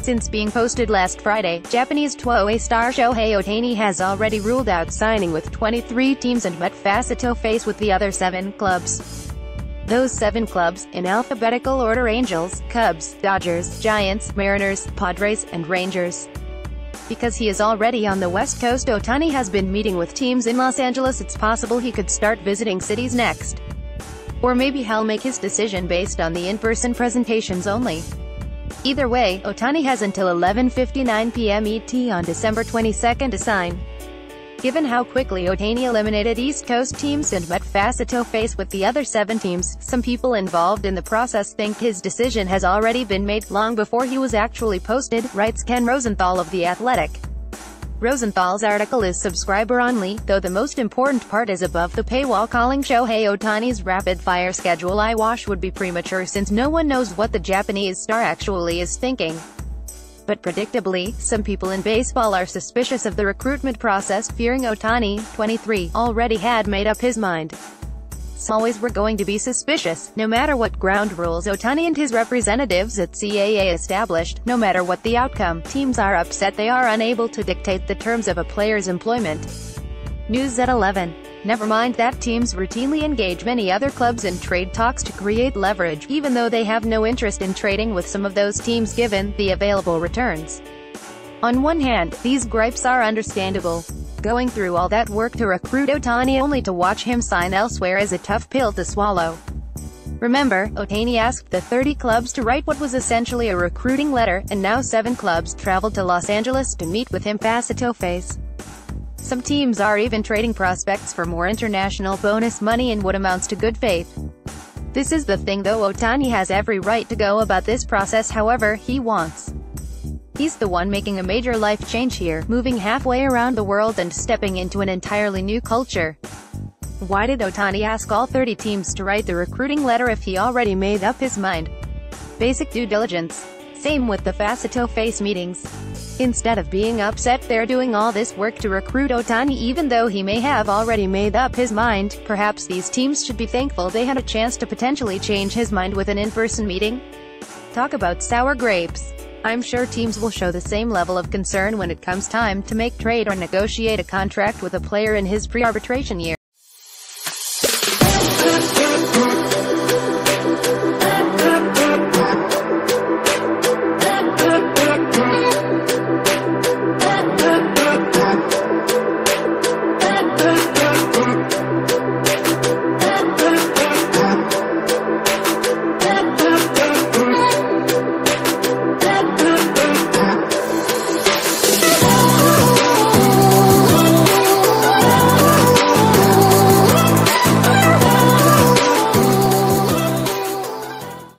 Since being posted last Friday, Japanese two-way star Shohei Ohtani has already ruled out signing with 23 teams and met face-to-face with the other seven clubs. Those seven clubs, in alphabetical order Angels, Cubs, Dodgers, Giants, Mariners, Padres, and Rangers. Because he is already on the West Coast Ohtani has been meeting with teams in Los Angeles it's possible he could start visiting cities next. Or maybe he'll make his decision based on the in-person presentations only. Either way, Ohtani has until 11.59 p.m. ET on December 22 to sign. Given how quickly Ohtani eliminated East Coast teams and met face-to-face with the other seven teams, some people involved in the process think his decision has already been made long before he was actually posted, writes Ken Rosenthal of The Athletic. Rosenthal's article is subscriber-only, though the most important part is above the paywall calling Shohei Ohtani's rapid-fire schedule eyewash would be premature since no one knows what the Japanese star actually is thinking. But predictably, some people in baseball are suspicious of the recruitment process, fearing Ohtani, 23, already had made up his mind always were going to be suspicious, no matter what ground rules Ohtani and his representatives at CAA established, no matter what the outcome, teams are upset they are unable to dictate the terms of a player's employment. News at 11. Never mind that teams routinely engage many other clubs in trade talks to create leverage, even though they have no interest in trading with some of those teams given the available returns. On one hand, these gripes are understandable. Going through all that work to recruit Ohtani only to watch him sign elsewhere is a tough pill to swallow. Remember, Ohtani asked the 30 clubs to write what was essentially a recruiting letter, and now seven clubs traveled to Los Angeles to meet with him face-to-face. Some teams are even trading prospects for more international bonus money in what amounts to good faith. This is the thing though Ohtani has every right to go about this process however he wants. He's the one making a major life change here, moving halfway around the world and stepping into an entirely new culture. Why did Ohtani ask all 30 teams to write the recruiting letter if he already made up his mind? Basic due diligence. Same with the face-to-face meetings. Instead of being upset they're doing all this work to recruit Ohtani even though he may have already made up his mind, perhaps these teams should be thankful they had a chance to potentially change his mind with an in-person meeting? Talk about sour grapes. I'm sure teams will show the same level of concern when it comes time to make trade or negotiate a contract with a player in his pre-arbitration year.